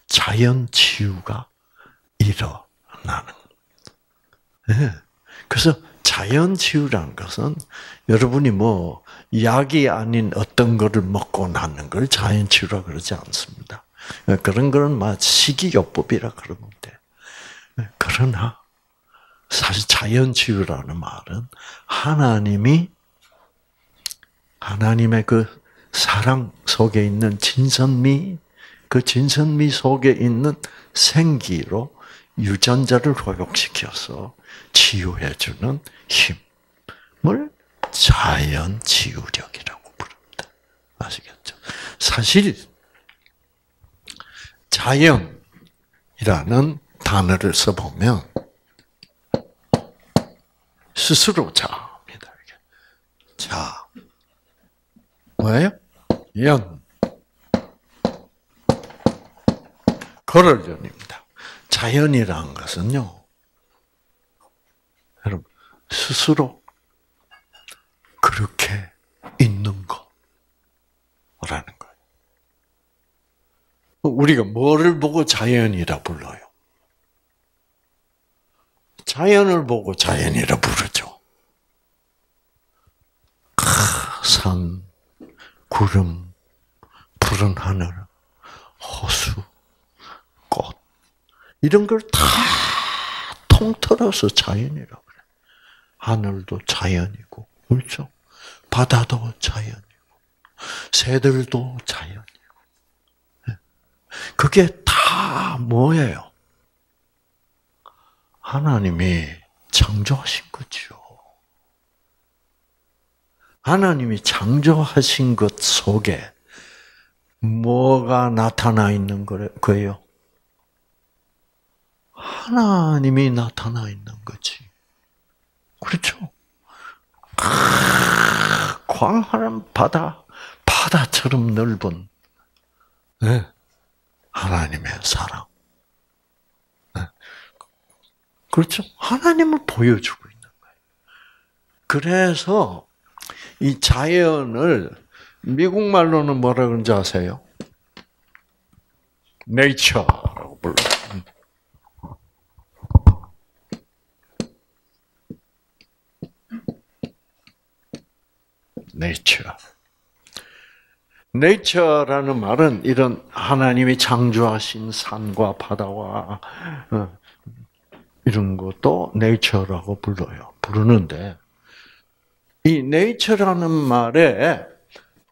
자연 치유가 일어나는. 네. 그래서 자연 치유라는 것은 여러분이 뭐 약이 아닌 어떤 거를 먹고 나는 걸 자연 치유라 그러지 않습니다. 그런 거는 막 식이요법이라 그러는데 그러나 사실 자연 치유라는 말은 하나님이 하나님의 그 사랑 속에 있는 진선미 그 진선미 속에 있는 생기로 유전자를 회복시켜서 치유해주는 힘을 자연 치유력이라고 부릅니다. 아시겠죠? 사실 자연이라는 단어를 써보면 스스로 자입니다. 자, 뭐예요? 연. 걸을 연입니다. 자연이라는 것은요, 여러분, 스스로 그렇게 있는 거라는. 우리가 뭐를 보고 자연이라 불러요? 자연을 보고 자연이라 부르죠. 산, 구름, 푸른 하늘, 호수, 꽃 이런 걸 다 통틀어서 자연이라고 그래. 하늘도 자연이고, 그렇죠? 바다도 자연이고, 새들도. 예. 그게 다 뭐예요? 하나님이 창조하신 거죠. 하나님이 창조하신 것 속에 뭐가 나타나 있는 거예요? 하나님이 나타나 있는 거지. 그렇죠? 광활한 바다, 바다처럼 넓은 네. 하나님의 사랑. 네. 그렇죠? 하나님을 보여주고 있는 거예요. 그래서 이 자연을 미국 말로는 뭐라 그런지 아세요? 네이처라고 불러요. 네이처. 네이처라는 말은 이런 하나님이 창조하신 산과 바다와 어, 이런 것도 네이처라고 불러요. 부르는데 이 네이처라는 말에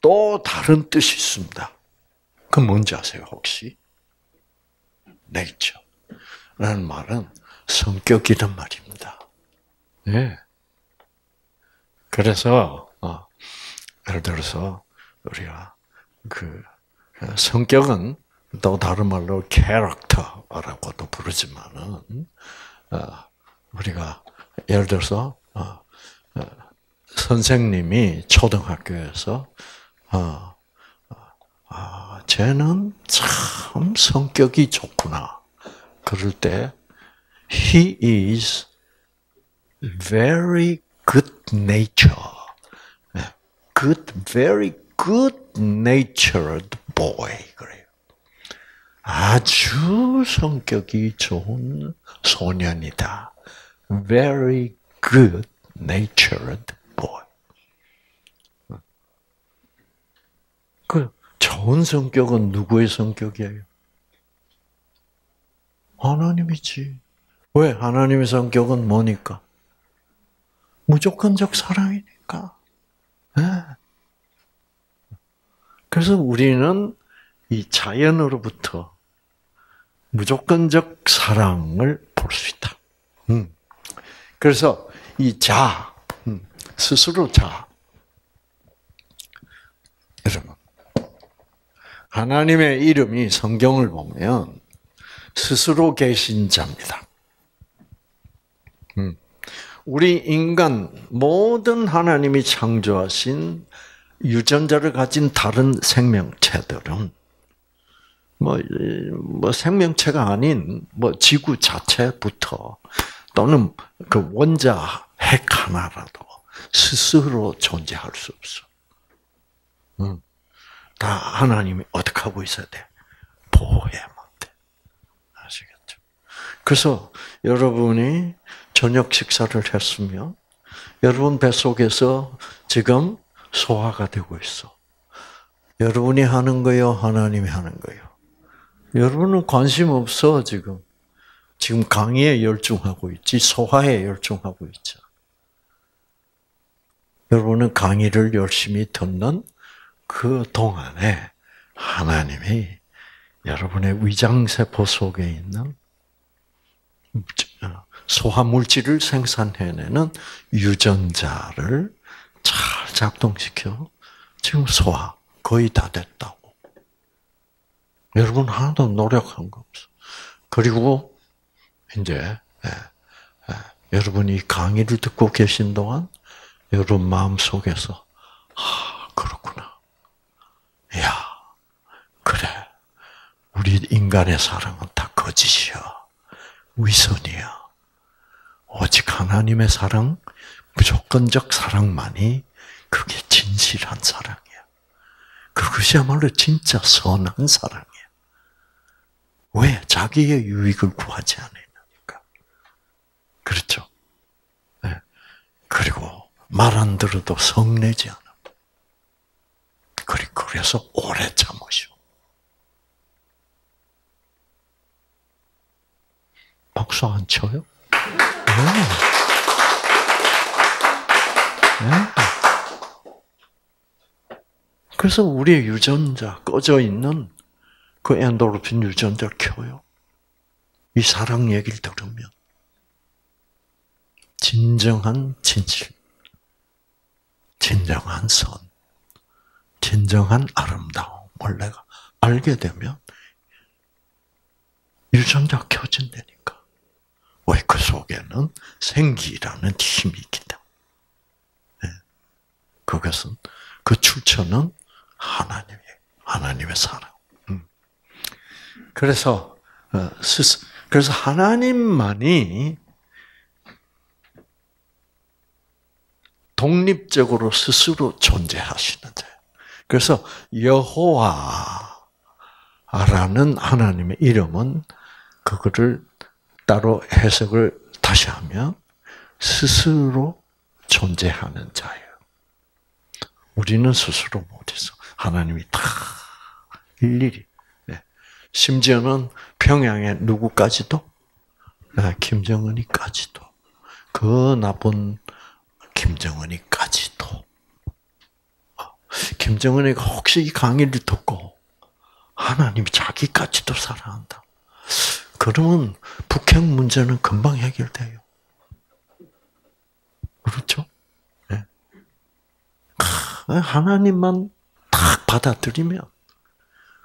또 다른 뜻이 있습니다. 그 뭔지 아세요, 혹시? 네이처라는 말은 성격이란 말입니다. 예. 그래서 어, 예를 들어서 우리가 그 성격은 또 다른 말로 캐릭터라고도 부르지만은 어, 우리가 예를 들어서 어, 선생님이 초등학교에서 아, 아, 쟤는 참 성격이 좋구나. 그럴 때 he is very good nature. good, very good natured boy. 그래요. 아주 성격이 좋은 소년이다. very good natured boy. 그 좋은 성격은 누구의 성격이에요? 하나님이지. 왜? 하나님의 성격은 뭐니까? 무조건적 사랑이니까. 네. 그래서 우리는 이 자연으로부터 무조건적 사랑을 볼 수 있다. 음. 그래서 이 자, 음, 스스로 자. 여러분, 하나님의 이름이 성경을 보면 스스로 계신 자입니다. 음. 우리 인간 모든 하나님이 창조하신 유전자를 가진 다른 생명체들은 뭐, 뭐 생명체가 아닌 뭐 지구 자체부터 또는 그 원자 핵 하나라도 스스로 존재할 수 없어. 응. 다 하나님이 어떻게 하고 있어야 돼? 보호해야만 돼. 아시겠죠? 그래서 여러분이 저녁 식사를 했으면 여러분 뱃속에서 지금 소화가 되고 있어. 여러분이 하는 거요, 하나님이 하는 거요. 여러분은 관심 없어 지금. 지금 강의에 열중하고 있지, 소화에 열중하고 있죠. 여러분은 강의를 열심히 듣는 그 동안에 하나님이 여러분의 위장세포 속에 있는 소화 물질을 생산해내는 유전자를 잘 작동시켜 지금 소화 거의 다 됐다고. 여러분 하나도 노력한 거 없어. 그리고 이제 예, 예, 여러분이 강의를 듣고 계신 동안 여러분 마음 속에서 아 그렇구나. 야 그래 우리 인간의 사랑은 다 거짓이야. 위선이야. 오직 하나님의 사랑, 무조건적 사랑만이 그게 진실한 사랑이야. 그것이야말로 진짜 선한 사랑이야. 왜? 자기의 유익을 구하지 않으니까. 그렇죠? 네. 그리고 말 안 들어도 성내지 않아. 그래서 오래 참으시오. 박수 안 쳐요? 네. 그래서 우리의 유전자 꺼져 있는 그 엔도르핀 유전자를 켜요. 이 사랑 얘기를 들으면 진정한 진실, 진정한 선, 진정한 아름다움을 내가 알게 되면 유전자 켜진다니까. 왜 그 속에는 생기라는 힘이 있기. 그것은 그 출처는 하나님의 하나님의 사랑. 음. 그래서 어, 그래서 하나님만이 독립적으로 스스로 존재하시는 자예요. 그래서 여호와라는 하나님의 이름은 그거를 따로 해석을 다시 하면 스스로 존재하는 자예요. 우리는 스스로 못해서 하나님이 다 일일이. 네. 심지어는 평양에 누구까지도 네, 김정은이까지도 그 나쁜 김정은이까지도 어, 김정은이가 혹시 이 강의를 듣고 하나님이 자기까지도 사랑한다. 그러면 북핵 문제는 금방 해결돼요. 그렇죠? 네. 하나님만 딱 받아들이면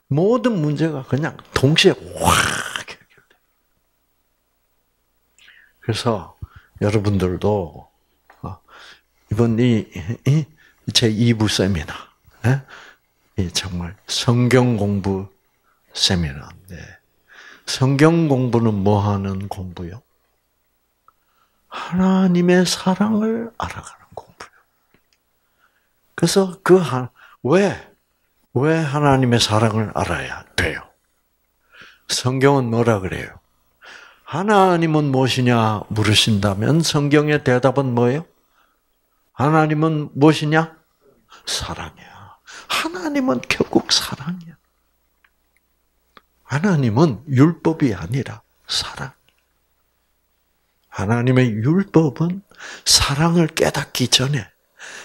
모든 문제가 그냥 동시에 확 해결돼. 그래서 여러분들도 어, 이번 이제 2부 세미나, 예? 정말 성경 공부 세미나인데 성경 공부는 뭐 하는 공부요? 하나님의 사랑을 공부요. 그래서 그 한, 왜, 왜 하나님의 사랑을 알아야 돼요? 성경은 뭐라 그래요? 하나님은 무엇이냐 물으신다면 성경의 대답은 뭐예요? 하나님은 무엇이냐? 사랑이야. 하나님은 결국 사랑이야. 하나님은 율법이 아니라 사랑. 하나님의 율법은 사랑을 깨닫기 전에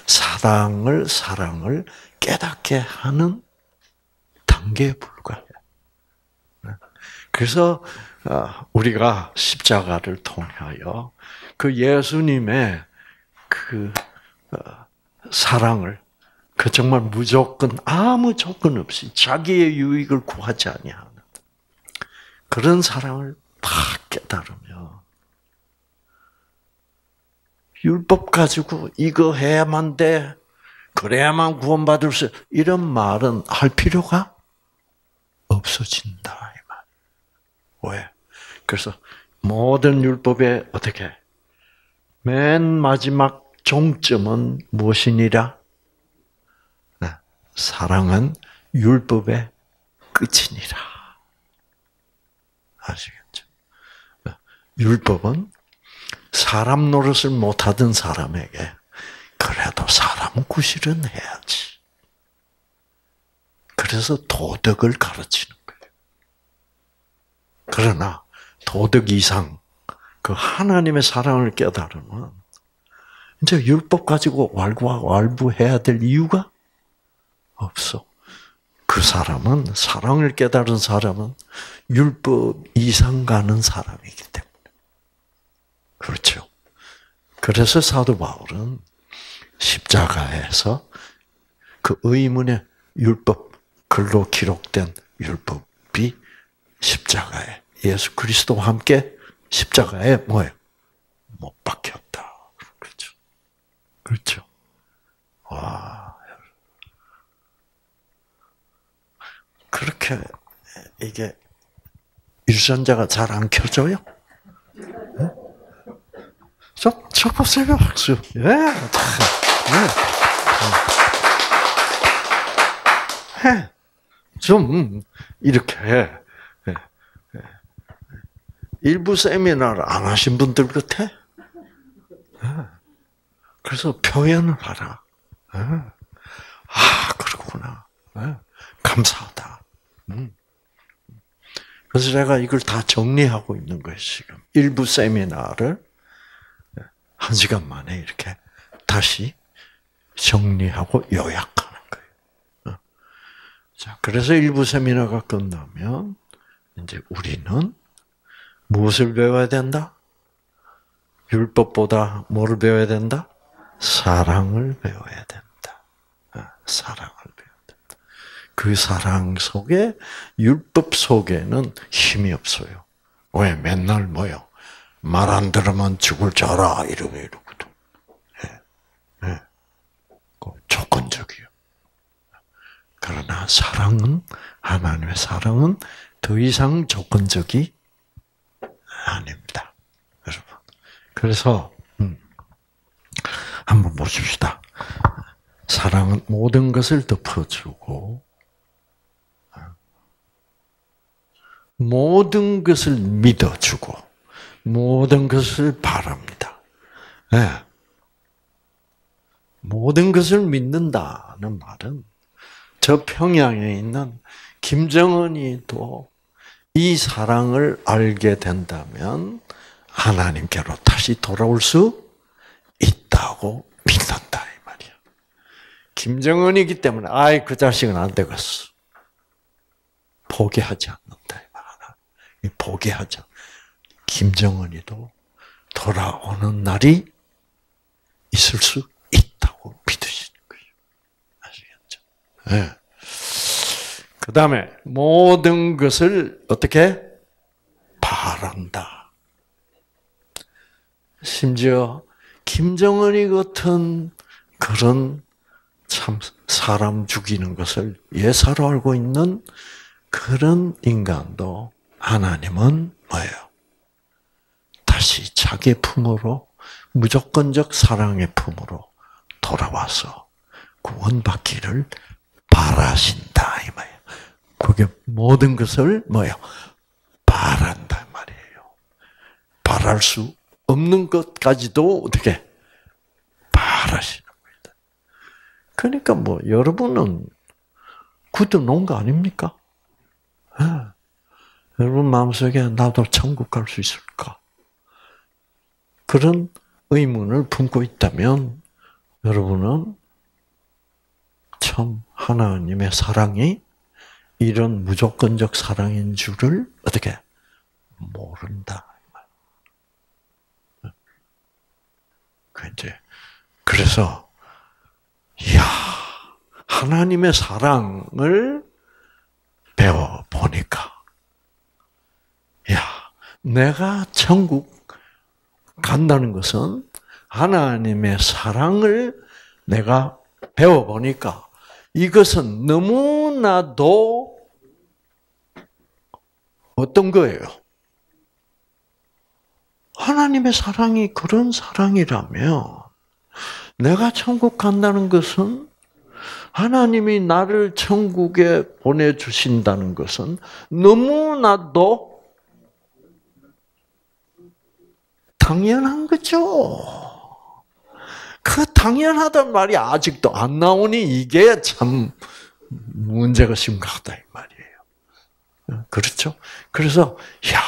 사랑을 사랑을 깨닫게 하는 단계에 불과해. 그래서 어, 우리가 십자가를 통하여 그 예수님의 그 어, 사랑을 그 정말 무조건 아무 조건 없이 자기의 유익을 구하지 아니하는 그런 사랑을 다 깨달으면 율법 가지고 이거 해야만 돼. 그래야만 구원받을 수 이런 말은 할 필요가 없어진다 이 말. 왜? 그래서 모든 율법의 어떻게 맨 마지막 종점은 무엇이니라? 네, 사랑은 율법의 끝이니라. 아시겠죠? 네, 율법은 사람 노릇을 못하던 사람에게 그래도 사람 구실은 해야지. 그래서 도덕을 가르치는 거예요. 그러나 도덕 이상 그 하나님의 사랑을 깨달으면 이제 율법 가지고 왈부해야 될 이유가 없어. 그 사람은 사랑을 깨달은 사람은 율법 이상 가는 사람이기 때문에. 그렇죠. 그래서 사도 바울은 십자가에서 그 의문의 율법, 글로 기록된 율법이 십자가에 예수 그리스도와 함께 십자가에 뭐예요? 못 박혔다. 그렇죠. 그렇죠. 와. 그렇게 이게 유전자가 잘 안 켜져요? 네? 저, 저 보세요, 박수. 예. 네. 네. 좀, 이렇게, 예. 일부 세미나를 안 하신 분들 같아. 예. 그래서 표현을 하라. 예. 아, 그렇구나. 감사하다. 음. 그래서 제가 이걸 다 정리하고 있는 거예요, 지금. 일부 세미나를 한 시간 만에 이렇게 다시 정리하고 요약하는 거예요. 어. 자, 그래서 일부 세미나가 끝나면 이제 우리는 무엇을 배워야 된다? 율법보다 뭐를 배워야 된다? 사랑을 배워야 된다. 어, 사랑을 배워야 된다. 그 사랑 속에 율법 속에는 힘이 없어요. 왜? 맨날 뭐요? 말 안 들으면 죽을 줄 알아. 이러고 이러거든. 예. 예. 그 조건적이요. 그러나 사랑은, 하나님의 사랑은 더 이상 조건적이 아닙니다. 여러분. 그래서, 음, 한번. 보십시다. 사랑은 모든 것을 덮어주고 모든 것을 믿어주고 모든 것을 바랍니다. 네. 모든 것을 믿는다는 말은 저 평양에 있는 김정은이도 이 사랑을 알게 된다면 하나님께로 다시 돌아올 수 있다고 믿는다 이 말이야. 김정은이기 때문에 아이 그 자식은 안 되겠어. 포기하지 않는다 이 말. 포기하자. 김정은이도 돌아오는 날이 있을 수 있다고 믿으시는 거예요. 아시겠죠? 네. 그 다음에 모든 것을 어떻게 바란다. 심지어 김정은이 같은 그런 참 사람 죽이는 것을 예사로 알고 있는 그런 인간도 하나님은 뭐예요? 다시 자기 품으로 무조건적 사랑의 품으로 돌아와서 구원받기를 바라신다 이 말이에요. 그게 모든 것을 뭐예요? 바란다 말이에요. 바랄 수 없는 것까지도 어떻게 바라시는 겁니다. 그러니까 뭐 여러분은 굳어 놓은 거 아닙니까? 네. 여러분 마음속에 나도 천국 갈 수 있을까? 그런 의문을 품고 있다면 여러분은 참 하나님의 사랑이 이런 무조건적 사랑인 줄을 어떻게 모른다. 그 이제 그래서 야 하나님의 사랑을 배워 보니까 야 내가 천국 간다는 것은 하나님의 사랑을 내가 배워 보니까 이것은 너무나도 어떤 거예요? 하나님의 사랑이 그런 사랑이라면 내가 천국 간다는 것은 하나님이 나를 천국에 보내주신다는 것은 너무나도 당연한 거죠. 그 당연하단 말이 아직도 안 나오니 이게 참 문제가 심각하다 이 말이에요. 그렇죠? 그래서 야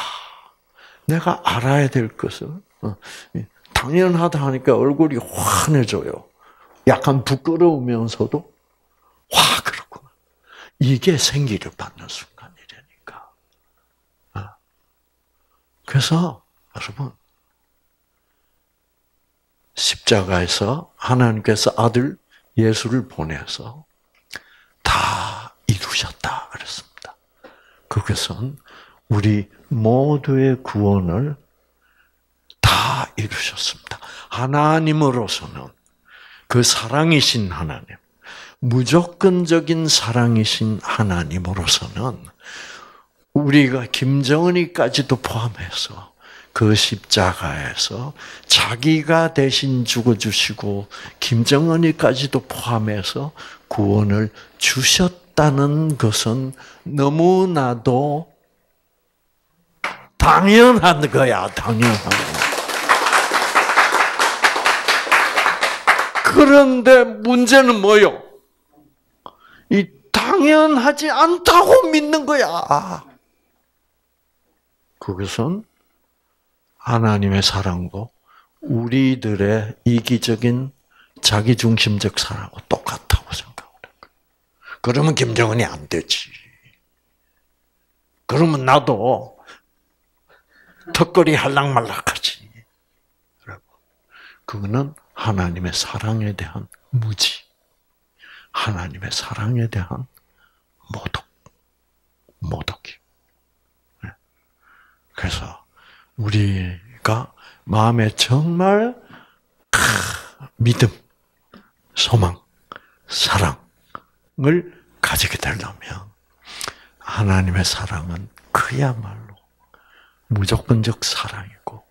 내가 알아야 될 것은 어, 당연하다 하니까 얼굴이 환해져요. 약간 부끄러우면서도 와 그렇구나. 이게 생기를 받는 순간이라니까. 어. 그래서 여러분 십자가에서 하나님께서 아들 예수를 보내서 다 이루셨다 그랬습니다. 그것은 우리 모두의 구원을 다 이루셨습니다. 하나님으로서는 그 사랑이신 하나님, 무조건적인 사랑이신 하나님으로서는 우리가 김정은이까지도 포함해서 그 십자가에서 자기가 대신 죽어주시고 김정은이까지도 포함해서 구원을 주셨다는 것은 너무나도 당연한 거야, 당연한 거. 그런데 문제는 뭐요? 이 당연하지 않다고 믿는 거야. 그것은 하나님의 사랑도 우리들의 이기적인 자기중심적 사랑하고 똑같다고 생각하는 거예요. 그러면 김정은이 안 되지. 그러면 나도 턱걸이 할락말락하지. 그거는 하나님의 사랑에 대한 무지, 하나님의 사랑에 대한 모독, 모독이. 네. 그래서 우리가 마음에 정말 믿음, 소망, 사랑을 가지게 되려면 하나님의 사랑은 그야말로 무조건적 사랑이고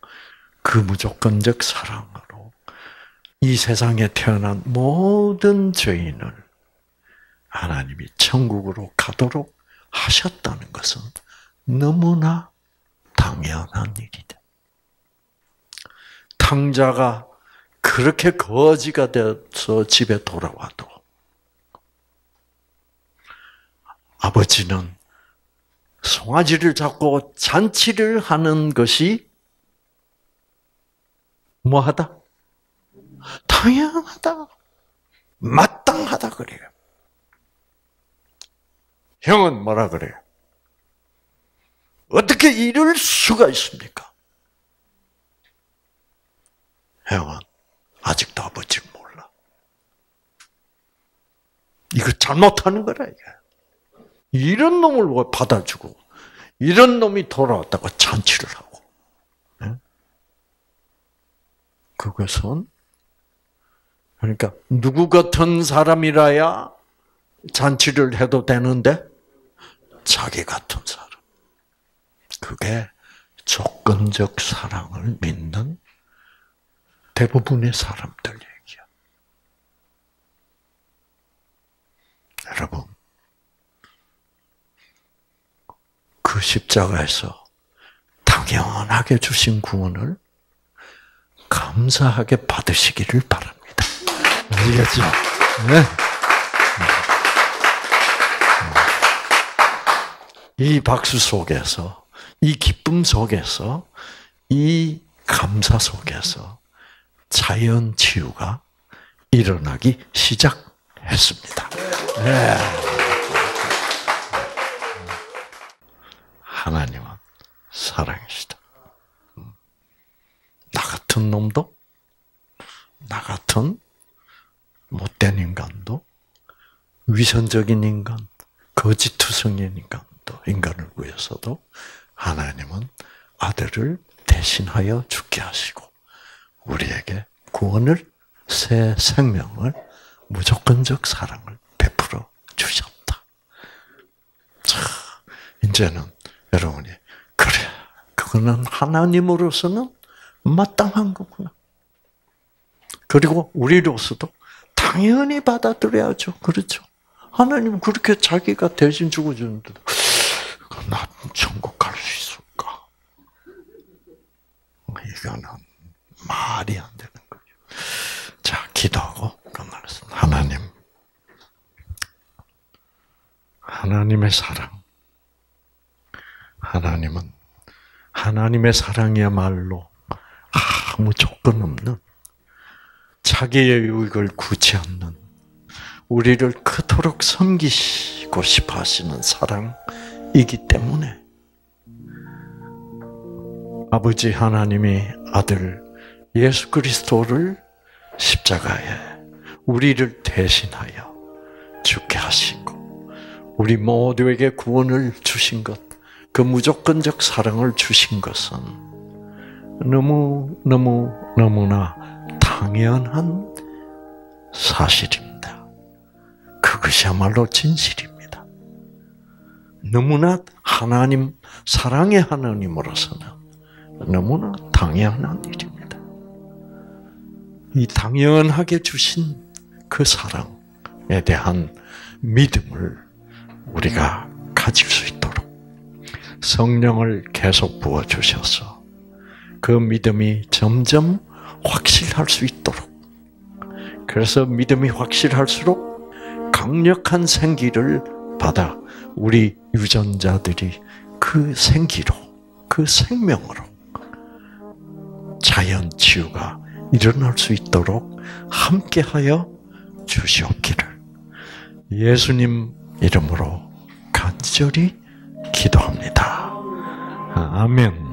그 무조건적 사랑으로 이 세상에 태어난 모든 죄인을 하나님이 천국으로 가도록 하셨다는 것은 너무나 당연한 일이다. 탕자가 그렇게 거지가 돼서 집에 돌아와도 아버지는 송아지를 잡고 잔치를 하는 것이 뭐하다? 당연하다. 마땅하다 그래요. 형은 뭐라 그래요? 어떻게 이럴 수가 있습니까? 형은 아직도 아버지를 몰라. 이거 잘못하는 거라, 이게. 이런 놈을 받아주고, 이런 놈이 돌아왔다고 잔치를 하고. 네? 그것은, 그러니까, 누구 같은 사람이라야 잔치를 해도 되는데, 자기 같은 사람. 그게 조건적 사랑을 믿는 대부분의 사람들 얘기야. 여러분, 그 십자가에서 당연하게 주신 구원을 감사하게 받으시기를 바랍니다. 아시겠죠? 네. 이 박수 속에서, 이 기쁨 속에서, 이 감사 속에서 자연 치유가 일어나기 시작했습니다. 네. 하나님은 사랑이시다. 나 같은 놈도, 나 같은 못된 인간도, 위선적인 인간, 거짓투성인 인간도, 인간을 위해서도 하나님은 아들을 대신하여 죽게 하시고, 우리에게 구원을, 새 생명을, 무조건적 사랑을 베풀어 주셨다. 자, 이제는 여러분이 그래, 그거는 하나님으로서는 마땅한 거구나. 그리고 우리로서도 당연히 받아들여야죠. 그렇죠? 하나님 그렇게 자기가 대신 죽어주는데도 나 천국 갈 수 있을까? 이거는 말이 안 되는 거죠. 자, 기도하고 끝나겠습니다. 하나님, 하나님의 사랑. 하나님은 하나님의 사랑이야말로 아무 조건 없는 자기의 유익을 구치 않는 우리를 그토록 섬기시고 싶어 하시는 사랑 이기 때문에 아버지 하나님이 아들 예수 그리스도를 십자가에 우리를 대신하여 죽게 하시고 우리 모두에게 구원을 주신 것, 그 무조건적 사랑을 주신 것은 너무 너무 너무나 당연한 사실입니다. 그것이야말로 진실입니다. 너무나 하나님 사랑의 하나님으로서는 너무나 당연한 일입니다. 이 당연하게 주신 그 사랑에 대한 믿음을 우리가 가질 수 있도록 성령을 계속 부어 주셔서 그 믿음이 점점 확실할 수 있도록 그래서 믿음이 확실할수록 강력한 생기를 받아 우리 유전자들이 그 생기로 그 생명으로 자연 치유가 일어날 수 있도록 함께하여 주시옵기를 예수님 이름으로 간절히 기도합니다. 아멘.